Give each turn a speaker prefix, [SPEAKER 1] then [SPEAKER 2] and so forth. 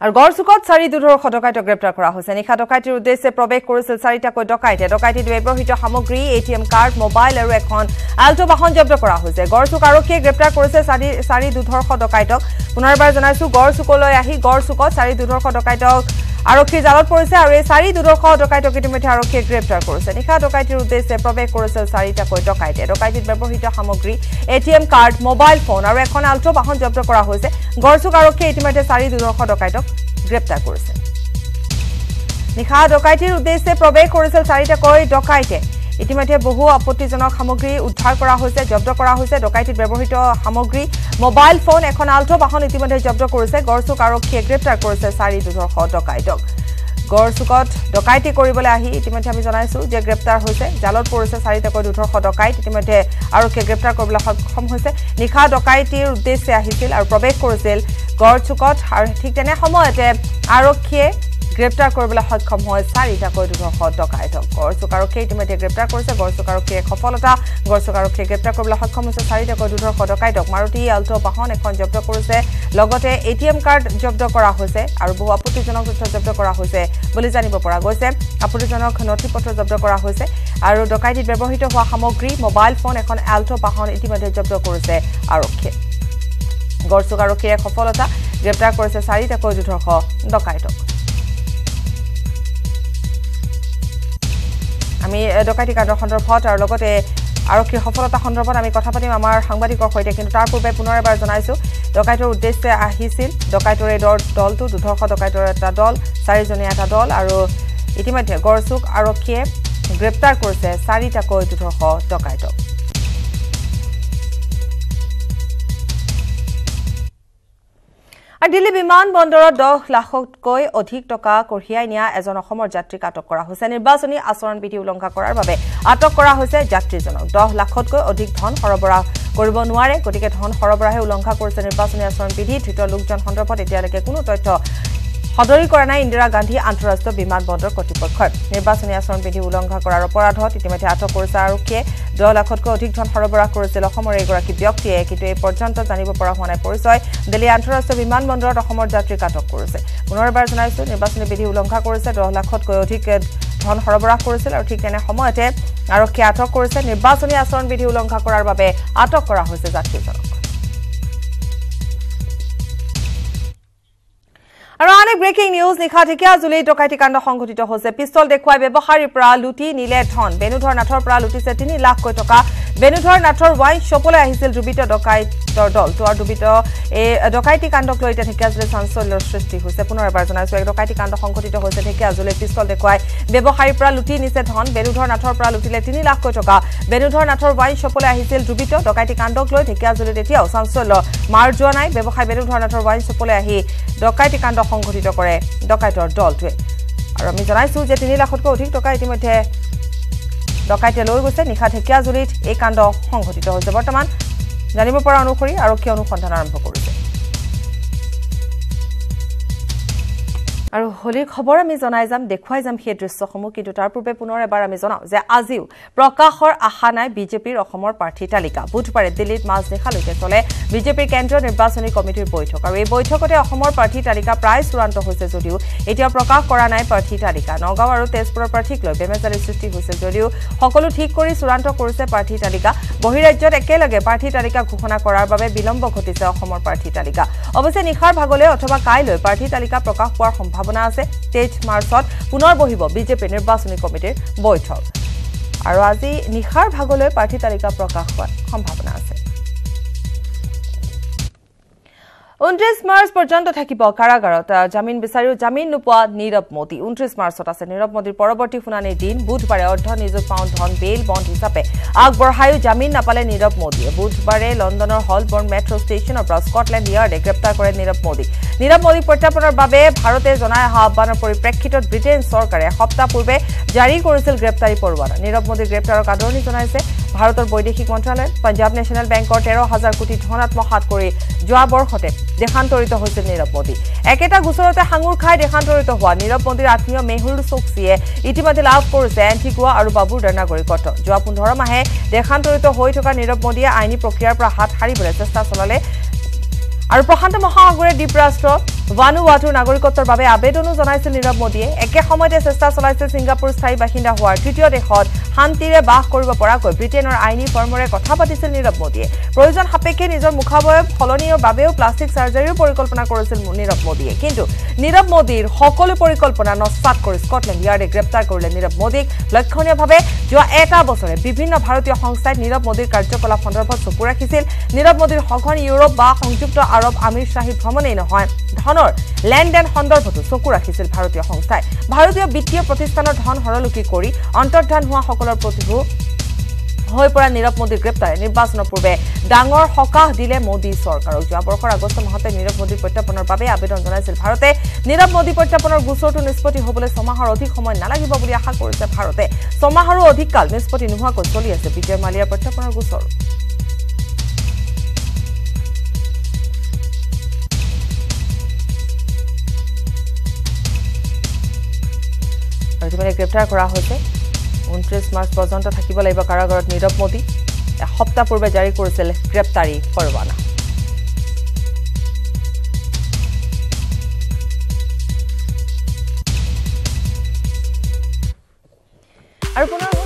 [SPEAKER 1] আৰু গড়চুকত চাৰি দুধৰ্ষ ডকাইতক গ্ৰেপ্তাৰ কৰা হৈছে। নিশা ডকাইতিৰ উদ্দেশ্যে প্ৰৱেশ কৰিছিল চাৰিটাকৈ ডকাইতে। ডকাইতিত ব্যৱহৃত সামগ্ৰী A T M card mobile আৰু এখন আল্টো বাহন জব্দ কৰা হৈছে। গড়চুক আৰক্ষীয়ে গ্ৰেপ্তাৰ কৰিছে চাৰি দুধৰ্ষ ডকাইতক পুনৰবাৰ জনাইছো গড়চুকলৈ আহি গড়চুকত চাৰি দুধৰ্ষ ডকাইতক আৰক্ষীৰ জালত পৰিছে আৰু এই চাৰি দুদৰ্শ ডকাইতক ইতিমধ্যে আৰক্ষীয়ে গ্ৰেপ্তাৰ কৰিছে। নিশা ডকাইতিৰ উদ্দেশ্যে প্ৰৱেশ কৰিছিল চাৰিটাকৈ ডকাইতে। ডকাইতিত ব্যৱহৃত সামগ্ৰী A T M card mobile phone আৰু এখন আল্টো বাহন জব্দ কৰা হৈছে। গড়চুক আৰক্ষীয়ে ইতিমধ্যে চাৰি দুদৰ্শ ডকাইতক গ্ৰেপ্তাৰ কৰিছে। নিশা ডকাইতিৰ উদ্দেশ্যে প্ৰৱেশ কৰিছিল চাৰিটাকৈ ডকাইতে। ইতিমধ্যে বহু আপত্তিজনক সামগ্ৰী উদ্ধাৰ কৰা হৈছে জব্দ কৰা হৈছে। ডকাইতিত ব্যৱহৃত সামগ্ৰী মোবাইল ফোন এখন আল্টো বাহন ইতিমধ্যে জব্দ কৰিছে। গড়চুক আৰক্ষীয়ে গ্ৰেপ্তাৰ কৰিছে চাৰি দুধৰ্ষ ডকাইতক। গড়চুকত ডকাইতি কৰিবলৈ আহি ইতিমধ্যে আমি জনাইছো যে গ্ৰেপ্তাৰ হৈছে। জালত পৰিছে চাৰিটাকৈ দুধৰ্ষ ডকাইত। ইতিমধ্যে আৰক্ষীয়ে গ্ৰেপ্তাৰ কৰিবলৈ সক্ষম হৈছে। নিশা ডকাইতিৰ উদ্দেশ্যে আহিছিল আৰু প্ৰৱেশ কৰিছিল গড়চুকত। আৰু ঠিক তেনে সময়তে আৰক্ষীয়ে গ্ৰেপ্তাৰ কৰিবলৈ সক্ষম হয় চাৰিটাকৈ দুধৰ্ষ ডকাইতক গড়চুক আৰক্ষীয়ে ইতিমধ্যে গ্ৰেপ্তাৰ কৰিছে। গড়চুক আৰক্ষীয়ে সফলতা। গড়চুক আৰক্ষীয়ে গ্ৰেপ্তাৰ কৰিবলৈ সক্ষম হৈছে। চাৰিটাকৈ দুধৰ্ষ ডকাইতক মাৰুতি আল্টো বাহন এখন জব্দ কৰিছে। লগতে এ টি এম কাৰ্ড জব্দ কৰা হৈছে আৰু বহু আপত্তিজনক তথ্য জব্দ কৰা হৈছে বুলি জানিব পৰা গৈছে। আপত্তিজনক নথি পত্ৰ জব্দ কৰা হৈছে আৰু ডকাইতিত ব্যৱহৃত হোৱা সামগ্ৰী মোবাইল ফোন এখন আল্টো বাহন ইতিমধ্যে জব্দ কৰিছে আৰক্ষীয়ে। গড়চুক আৰক্ষীয়ে সফলতা। গ্ৰেপ্তাৰ কৰিছে চাৰিটাকৈ দুধৰ্ষ ডকাইতক আমি ডকাইতি কাণ্ডৰ সন্দৰ্ভত আৰু লগতে আৰক্ষীৰ সফলতা সন্দৰ্ভত আমি কথা পাতিম আমাৰ সাংবাদিকৰ সৈতে। কিন্তু তাৰ পূৰ্বে পুনৰ এবাৰ জনাইছো ডকাইতৰ উদ্দেশ্যে আহিছিল ডকাইতৰ এই দলটো দুধৰ্ষ ডকাইতৰ এটা দল চাৰিজনীয়া এটা দল আৰু ইতিমধ্যে গড়চুক আৰক্ষীয়ে গ্ৰেপ্তাৰ কৰিছে চাৰিটাকৈ দুধৰ্ষ ডকাইতক। আৰু দিল্লী বিমান বন্দৰত দহ লাখতকৈ অধিক টকা কঢ়িয়াই নিয়া এজন অসমৰ যাত্ৰীক আটক কৰা হৈছে। নিৰ্বাচনী আচৰণ বিধি উলংঘা কৰাৰ বাবে আটক কৰা হৈছে যাত্ৰীজনক। দহ লাখতকৈ অধিক ধন সৰবৰাহ কৰিব নোৱাৰে গতিকে ধন সৰবৰাহে উলংঘা কৰিছে নিৰ্বাচনী আচৰণ বিধি। ধৃত লোকজন সন্দৰ্ভত এতিয়ালৈকে কোনো তথ্য সদৰি কৰা নাই ইন্দিৰা গান্ধী আন্তঃৰাষ্ট্ৰীয় বিমান বন্দৰ কৰ্তৃপক্ষই নিৰ্বাচনী আচৰণ বিধি উলংঘা কৰাৰ অপৰাধত ইতিমধ্যে আটক কৰিছে আৰক্ষীয়ে। দহ লাখতকৈ অধিক ধন সৰবৰাহ কৰিছিল অসমৰ এগৰাকী ব্যক্তিয়ে কিন্তু এই পৰ্যন্ত জানিব পৰা হোৱা নাই পৰিচয়। দিল্লী আন্তঃৰাষ্ট্ৰীয় বিমান বন্দৰত অসমৰ যাত্ৰীক আটক কৰিছে। পুনৰবাৰ জনাইছো নিৰ্বাচনী বিধি উলংঘা কৰিছে দহ লাখতকৈ অধিক ধন সৰবৰাহ কৰিছিল আৰু ঠিক তেনে সময়তে আৰক্ষীয়ে আটক কৰিছে। নিৰ্বাচনী আচৰণ বিধি উলংঘা কৰাৰ বাবে আটক কৰা হৈছে যাত্ৰীজনক। আৰু আন এক ব্ৰেকিং নিউজ নিশা ঢেকীয়াজুলিত ডকাইতি কাণ্ড সংঘটিত হৈছে। পিষ্টল দেখুৱাই ব্যৱসায়ীৰ পৰা লুটি নিলে ধন। বেণুধৰ নাথৰ পৰা লুটিছে তিনি লাখকৈ টকা। বেণুধৰ নাথৰ ৱাইন শ্বপলৈ আহিছিল ডুবিত ডকাইতৰ দলটো আৰু ডুবিত এই ডকাইতি কাণ্ডক লৈ এতিয়া ঢেকীয়াজুলিত চাঞ্চল্যৰ সৃষ্টি হৈছে। পুনৰ এবাৰ জনাইছো এক ডকাইতি কাণ্ড সংঘটিত হৈছে। ঢেকীয়াজুলিত পিষ্টল দেখুৱাই ব্যৱসায়ীৰ পৰা লুটি নিছে ধন। বেণুধৰ নাথৰ পৰা লুটিলে তিনি লাখকৈ টকা। বেণুধৰ নাথৰ ৱাইন শ্বপলৈ আহিছিল ডুবিত ডকাইতি কাণ্ডক লৈ ঢেকীয়াজুলিত এতিয়াও চাঞ্চল্য। মাৰ যোৱা নাই। ব্যৱসায়ী বেণুধৰ নাথৰ ৱাইন শ্বপলৈ আহি ডকাইতি কাণ্ড সংঘটিত কৰে ডকাইতৰ দলটোৱে। আৰু আমি জনাইছো যে তিনি লাখতকৈ অধিক টকা ইতিমধ্যে ডকাইতে লৈ গৈছে। নিশা ঢেকীয়াজুলিত এই কাণ্ড সংঘটিত হৈছে। বৰ্তমান জানিব পৰা অনুসৰি আৰক্ষীয়ে অনুসন্ধান আৰম্ভ কৰিছে। হোলীৰ খবৰ আমি জনাই যাম দেখুৱাই যাম সেই দৃশ্যসমূহ। কিন্তু তাৰ পূৰ্বে পুনৰ এবাৰ আমি জনাওঁ যে আজিও প্ৰকাশৰ আশা নাই বিজেপিৰ অসমৰ প্ৰাৰ্থী তালিকা। বুধবাৰে দিল্লীত মাজনিশালৈকে চলে বিজেপিৰ কেন্দ্ৰীয় নিৰ্বাচনী কমিটিৰ বৈঠক। আৰু এই বৈঠকতে অসমৰ প্ৰাৰ্থী তালিকা প্ৰায় চূড়ান্ত হৈছে যদিও এতিয়াও প্ৰকাশ কৰা নাই প্ৰাৰ্থী তালিকা। নগাঁও আৰু তেজপুৰৰ প্ৰাৰ্থীক লৈ বেমেজালিৰ সৃষ্টি হৈছে যদিও সকলো ঠিক কৰি চূড়ান্ত কৰিছে প্ৰাৰ্থী তালিকা। বহিৰাজ্যত একেলগে প্ৰাৰ্থী তালিকা ঘোষণা কৰাৰ বাবে বিলম্ব ঘটিছে অসমৰ প্ৰাৰ্থী তালিকা। অৱশ্যে নিশাৰ ভাগলৈ অথবা কাইলৈ প্ৰাৰ্থী তালিকা প্ৰকাশ পোৱাৰ সম্ভাৱনা আছে তেইছ মাৰ্চত পুনৰ বহিব বিজেপিৰ নিৰ্বাচনী কমিটিৰ বৈঠক। আৰু আজি নিশাৰ ভাগলৈ প্ৰাৰ্থী তালিকা প্ৰকাশ হোৱাৰ সম্ভাৱনা আছে। ঊনত্ৰিছ মাৰ্চ পৰ্যন্ত থাকিব কাৰাগাৰত। জামিন বিচাৰিও জামিন নোপোৱা নীৰৱ মোদী। ঊনত্ৰিছ মাৰ্চত আছে নীৰৱ মোদীৰ পৰৱৰ্তী শুনানিৰ দিন। বুধবাৰে অৰ্ধ নিযুত পাউণ্ড ধন বেইল বণ্ড হিচাপে আগবঢ়ায়ো জামিন নাপালে নীৰৱ মোদীয়ে। বুধবাৰে লণ্ডনৰ হলবৰ্ণ মেট্ৰ ষ্টেচনৰ পৰা স্কটলেণ্ড য়াৰ্ডে গ্ৰেপ্তাৰ কৰে নীৰৱ মোদীক নীৰৱ মোদীক প্ৰত্যাৰ্পণৰ বাবে ভাৰতে জনাই অহা আহ্বানৰ পৰিপ্ৰেক্ষিতত ব্ৰিটেইন চৰকাৰে এসপ্তাহ পূৰ্বে জাৰি কৰিছিল গ্ৰেপ্তাৰী পৰোৱানা। নীৰৱ মোদীৰ গ্ৰেপ্তাৰক আদৰণি জনাইছে। ভাৰতৰ বৈদেশিক মন্ত্ৰালয় পাঞ্জাৱ নেশ্যনেল বেংকৰ তেৰ হাজাৰ কোটি ধন আত্মসাত কৰি যোৱা বৰ্ষতে দেশান্তৰিত হৈছিল নীৰৱ মোদী। একেটা গোচৰতে সাঙুৰ খাই দেশান্তৰিত হোৱা নীৰৱ মোদীৰ আত্মীয় মেহুল চৌকছিয়ে ইতিমধ্যে লাভ কৰিছে এণ্টিগুৱা আৰু বাবুৰদাৰ নাগৰিকত্ব যোৱা পোন্ধৰ মাহে দেশান্তৰিত হৈ থকা নীৰৱ মোদীয়ে আইনী প্ৰক্ৰিয়াৰ পৰা হাত সাৰিবলৈ চেষ্টা চলালে। আৰু প্ৰশান্ত মহাসাগৰীয় দ্বীপৰাষ্ট্ৰ ভানুৱাটুৰ নাগৰিকত্বৰ বাবে আবেদনো জনাইছিল নীৰৱ মোদীয়ে। একে সময়তে চেষ্টা চলাইছিল ছিংগাপুৰ স্থায়ী বাসিন্দা হোৱাৰ তৃতীয় দেশত শান্তিৰে বাস কৰিব পৰাকৈ ব্ৰিটেইনৰ আইনী ফৰ্মৰে কথা পাতিছিল নীৰৱ মোদীয়ে। প্ৰয়োজন সাপেক্ষে নিজৰ মুখাৱয়ব সলনিৰ বাবেও প্লাষ্টিক চাৰ্জাৰীৰো পৰিকল্পনা কৰিছিল নীৰৱ মোদীয়ে। কিন্তু নীৰৱ মোদীৰ সকলো পৰিকল্পনা নস্বাত কৰি স্কটলেণ্ড য়াৰ্ডে গ্ৰেপ্তাৰ কৰিলে নীৰৱ মোদীক। লক্ষণীয়ভাৱে যোৱা এটা বছৰে বিভিন্ন ভাৰতীয় সংস্থাই নীৰৱ মোদীৰ কাৰ্যকলাপ সন্দৰ্ভত চকু ৰাখিছিল। নীৰৱ মোদীৰ সঘন ইউৰোপ বা সংযুক্ত আৰৱ আমিৰশ্বাহী ভ্ৰমণেই নহয় ধনৰ লেনদেন সন্দৰ্ভতো চকু ৰাখিছিল ভাৰতীয় সংস্থাই। ভাৰতীয় বিত্তীয় প্ৰতিষ্ঠানৰ ধন সৰলুকি কৰি অন্তৰ্ধান হোৱা সকলৰ প্ৰতিভূ হৈ পৰা নীৰৱ মোদীৰ গ্ৰেপ্তাৰে। নিৰ্বাচনৰ পূৰ্বে ডাঙৰ সকাহ দিলে মোদী চৰকাৰক। যোৱা বৰ্ষৰ আগষ্ট মাহতে নীৰৱ মোদীৰ প্ৰত্যাপনৰ বাবে আবেদন জনাইছিল ভাৰতে। নীৰৱ মোদী প্ৰত্যাপনৰ গোচৰটো নিষ্পত্তি হ'বলৈ ছমাহৰ অধিক সময় নালাগিব বুলি আশা কৰিছে ভাৰতে। ছমাহৰো অধিক কাল নিষ্পত্তি নোহোৱাকৈ চলি আছে বিজয় মালিয়াৰ প্ৰত্যাপনৰ গোচৰ। ইতিমধ্যে গ্ৰেপ্তাৰ কৰা হৈছে। ঊনত্ৰিছ মাৰ্চ পৰ্যন্ত থাকিব লাগিব কাৰাগাৰত নীৰৱ মোদী। এসপ্তাহ পূৰ্বে জাৰি কৰিছিল গ্ৰেপ্তাৰী পৰৱানা। আৰু পুনৰ